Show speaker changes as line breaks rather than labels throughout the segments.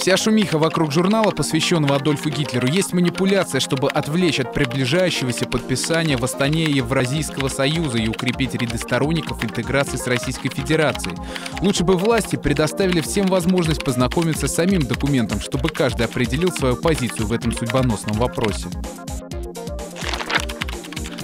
Вся шумиха вокруг журнала, посвященного Адольфу Гитлеру, есть манипуляция, чтобы отвлечь от приближающегося подписания в Астане Евразийского союза и укрепить ряды сторонников интеграции с Российской Федерацией. Лучше бы власти предоставили всем возможность познакомиться с самим документом, чтобы каждый определил свою позицию в этом судьбоносном вопросе.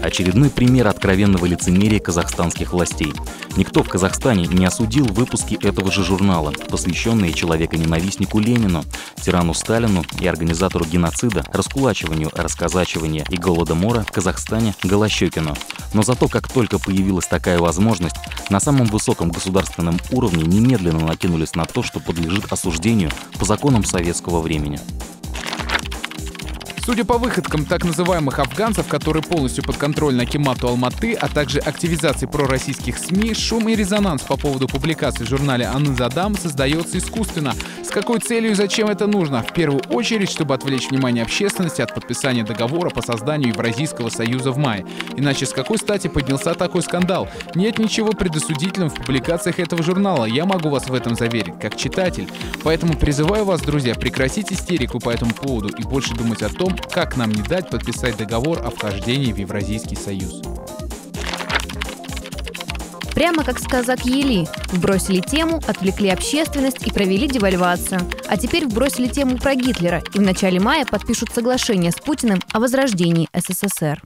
Очередной пример откровенного лицемерия казахстанских властей. Никто в Казахстане не осудил выпуски этого же журнала, посвященные человеконенавистнику Ленину, тирану Сталину и организатору геноцида, раскулачиванию, расказачивания и голодомора в Казахстане Голощекину. Но зато, как только появилась такая возможность, на самом высоком государственном уровне немедленно накинулись на то, что подлежит осуждению по законам советского времени.
Судя по выходкам так называемых афганцев, которые полностью подконтрольны Акимату Алматы, а также активизации пророссийских СМИ, шум и резонанс по поводу публикации в журнале «Анназадам» создается искусственно. С какой целью и зачем это нужно? В первую очередь, чтобы отвлечь внимание общественности от подписания договора по созданию Евразийского союза в мае. Иначе с какой стати поднялся такой скандал? Нет ничего предосудительного в публикациях этого журнала, я могу вас в этом заверить, как читатель. Поэтому призываю вас, друзья, прекратить истерику по этому поводу и больше думать о том, как нам не дать подписать договор о вхождении в Евразийский союз?
Прямо как сказок Ели. Вбросили тему, отвлекли общественность и провели девальвацию. А теперь вбросили тему про Гитлера и в начале мая подпишут соглашение с Путиным о возрождении СССР.